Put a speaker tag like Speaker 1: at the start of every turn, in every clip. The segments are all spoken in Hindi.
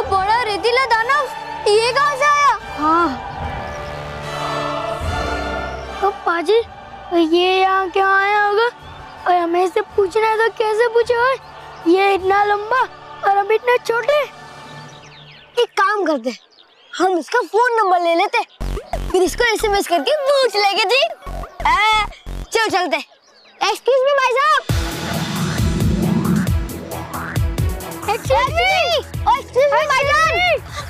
Speaker 1: वो बड़ा रेतीला दानव ये कहाँ से आया?
Speaker 2: हाँ। तो पाजी? ये यहाँ क्या आया होगा? और हमें से पूछना है तो कैसे पूछे हो ये इतना लंबा और हम इतने छोटे।
Speaker 1: एक काम करते हम इसका फ़ोन नंबर ले लेते फिर इसको एसएमएस करके पूछ लेंगे जी? आ, चल चलते एक्सक्यूज मी भाई साहब। एक्सक्यूज मी एक्सक्यूज मी भाईजान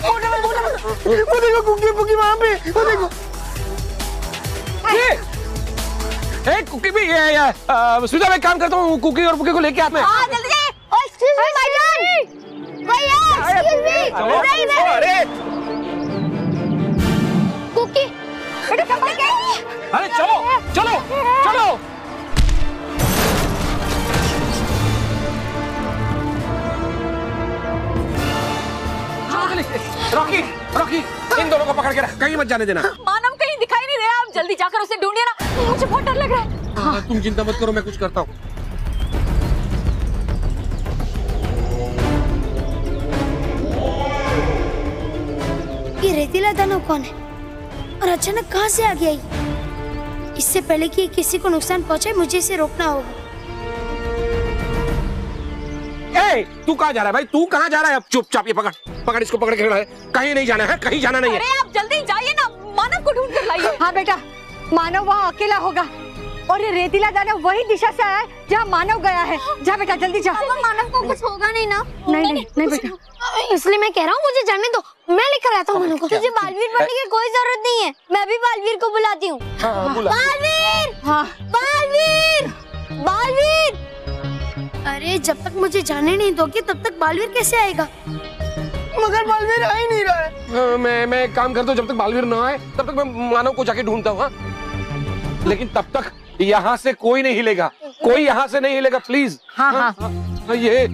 Speaker 3: वो देखो कुकी पुकी वहाँ पे। वो देखो।
Speaker 4: ए कुकी भी ये ये सुधा मैं काम करता हूँ कुकी और पुकी को लेके आप मैं
Speaker 1: हाँ जल्दी से। एक्सक्यूज मी भैया एक्सक्यूज मी नहीं नहीं
Speaker 4: अरे।
Speaker 1: कुकी। बेटा
Speaker 4: अरे चलो चलो चलो। रॉकी। इन दोनों को पकड़ के रख। कहीं मत जाने देना।
Speaker 5: मानव कहीं दिखाई नहीं दे रहा। आप जल्दी जाकर उसे ढूंढिए ना। मुझे बहुत डर लग रहा है।
Speaker 4: हाँ, तुम चिंता मत करो मैं कुछ करता हूँ।
Speaker 2: ये रेतीला दानव कौन है? और अचानक कहाँ से आ गया ये? इससे पहले कि किसी को नुकसान पहुँचे मुझे इसे रोकना होगा।
Speaker 4: ए, तू कहाँ जा रहा है भाई? तू कहाँ जा रहा है? अब चुपचाप ये पकड़। पकड़ इसको पकड़ के खड़ा है। कहीं नहीं जाना है कहीं जाना नहीं है।
Speaker 5: आप जल्दी जाइए ना मानव को ढूंढ कर लाइए।
Speaker 6: हाँ बेटा। मानव वहाँ अकेला होगा। और ये रेतीला दानव वही दिशा से आया है जहाँ मानव गया है। जा बेटा जल्दी जा।
Speaker 1: मानव को कुछ होगा नहीं ना।
Speaker 6: नहीं नहीं नहीं बेटा।
Speaker 2: इसलिए मैं कह रहा हूँ मुझे जाने दो। मैं लेकर आता हूँ मानव को।
Speaker 1: तुझे बालवीर बनने की कोई ज़रूरत नहीं है। मैं भी बालवीर को बुलाती हूँ।
Speaker 4: हाँ, हाँ, बुला।
Speaker 1: बालवीर!
Speaker 6: हाँ।
Speaker 1: बालवीर! बालवीर!
Speaker 2: अरे जब तक मुझे जाने नहीं दोगे तब तक बालवीर कैसे आएगा?
Speaker 3: मगर बालवीर आ ही नहीं रहा है।
Speaker 4: हाँ, मैं मैं काम करता हूँ जब तक बालवीर ना आए तब तक मैं मानव को जाके ढूंढता हूँ हाँ? लेकिन तब तक यहाँ से कोई नहीं हिलेगा। कोई यहाँ से नहीं हिलेगा प्लीज़
Speaker 6: हाँ हाँ।
Speaker 4: हाँ, ये।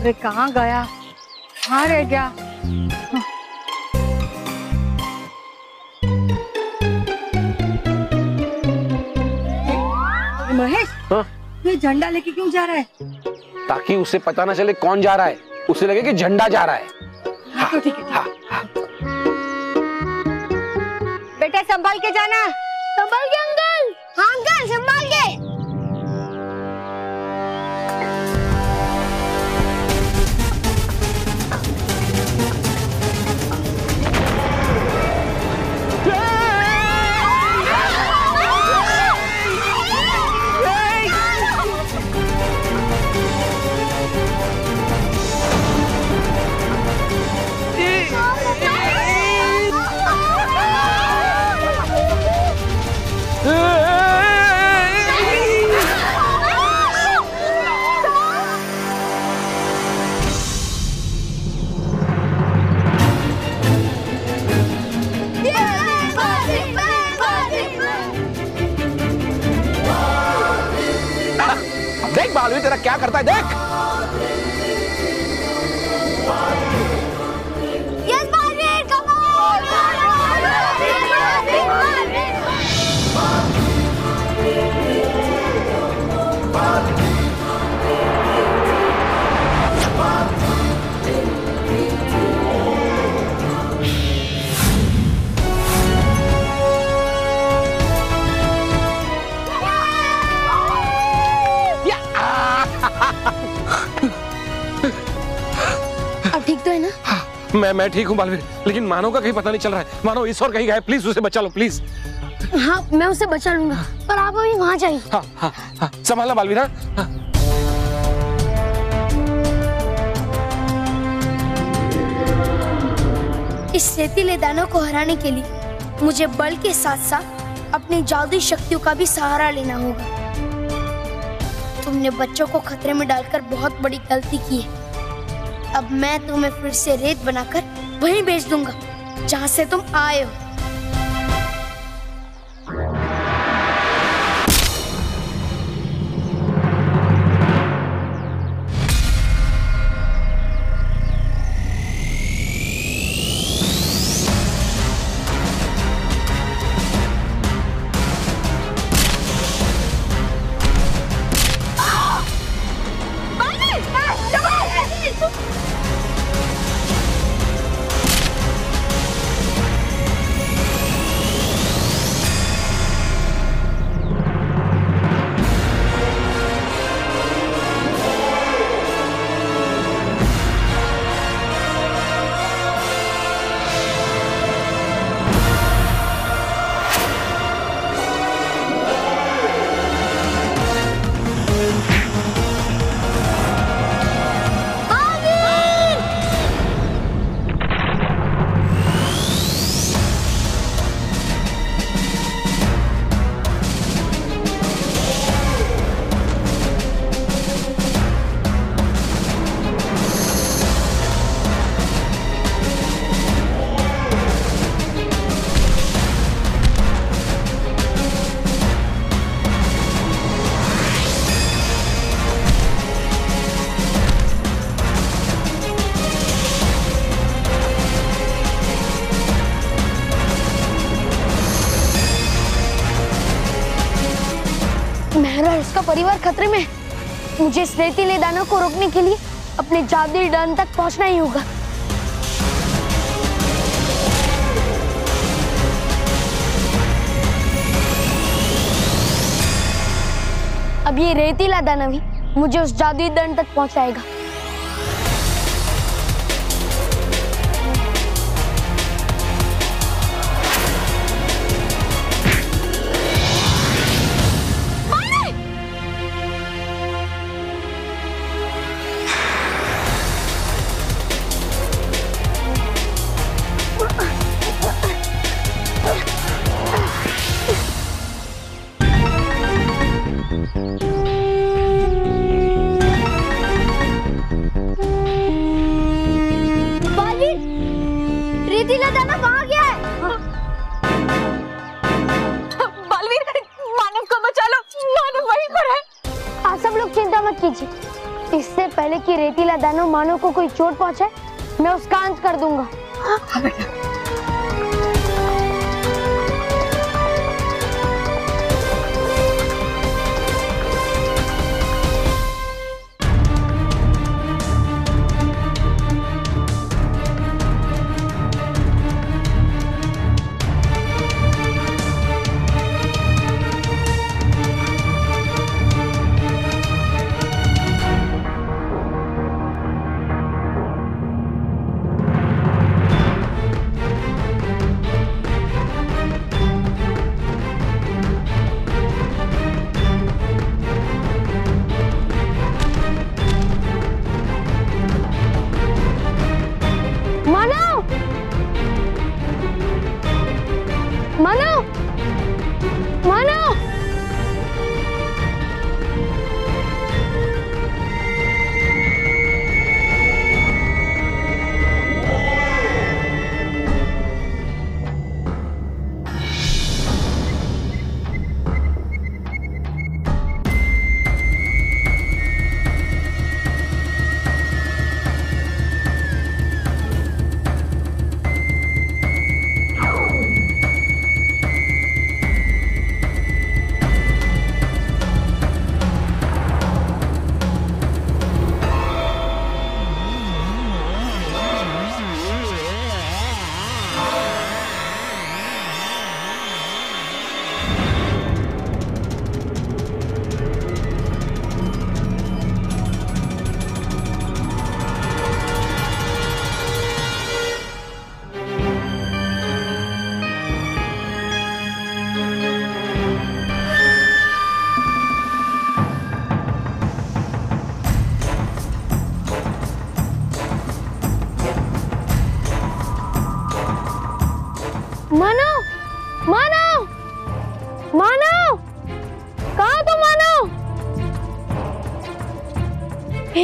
Speaker 6: अरे कहाँ गया? कहाँ रह गया? हाँ। महेश
Speaker 4: हाँ?
Speaker 6: ये झंडा लेके क्यों जा रहा है?
Speaker 4: ताकि उसे पता ना चले कौन जा रहा है। उसे लगे कि झंडा जा रहा है।
Speaker 6: हाँ, तो ठीक है
Speaker 4: हाँ, हाँ।
Speaker 6: बेटा संभाल के जाना।
Speaker 1: संभाल के अंकल? हाँ अंकल संभाल
Speaker 4: क्या करता है? देख!
Speaker 2: अब ठीक तो है ना?
Speaker 4: मैं मैं ठीक हूँ बालवीर। लेकिन मानव का कहीं पता नहीं चल रहा है। मानव इस और कहीं गया प्लीज़ उसे बचा लो प्लीज़।
Speaker 2: हाँ मैं उसे बचा लूँगा। पर आप अभी वहाँ जाइए।
Speaker 4: हाँ हाँ हाँ। संभालना बालवीर हाँ। हाँ।
Speaker 2: इस रेतीले दानव को हराने के लिए मुझे बल के साथ साथ अपनी जादुई शक्तियों का भी सहारा लेना होगा। तुमने बच्चों को खतरे में डालकर बहुत बड़ी गलती की है। अब मैं तुम्हें फिर से रेत बनाकर वहीं भेज दूँगा, जहाँ से तुम आए हो।
Speaker 1: Ah! उसका परिवार खतरे में मुझे इस रेतीले दानव को रोकने के लिए अपने जादुई डन तक पहुँचना ही होगा। अब ये रेतीला दाना भी मुझे उस जादुई दंड तक पहुंचाएगा। रेतीला
Speaker 7: को
Speaker 1: कोई चोट पहुँचे मैं उसका अंत कर दूँगा। मानव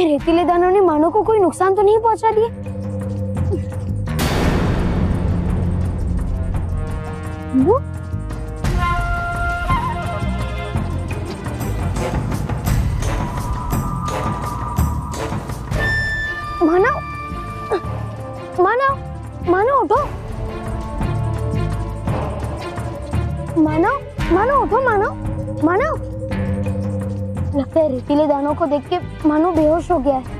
Speaker 1: रेतीले दानों ने मानो को कोई नुकसान तो नहीं पहुँचा दिया? रेतीले दानों को देख के मानो बेहोश हो गया है।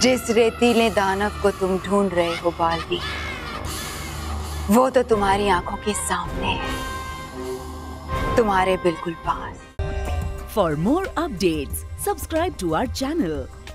Speaker 8: जिस रेतीले दानव को तुम ढूंढ रहे हो बालवी वो तो तुम्हारी आँखों के सामने है। तुम्हारे बिल्कुल पास।
Speaker 9: For more updates, subscribe to our channel,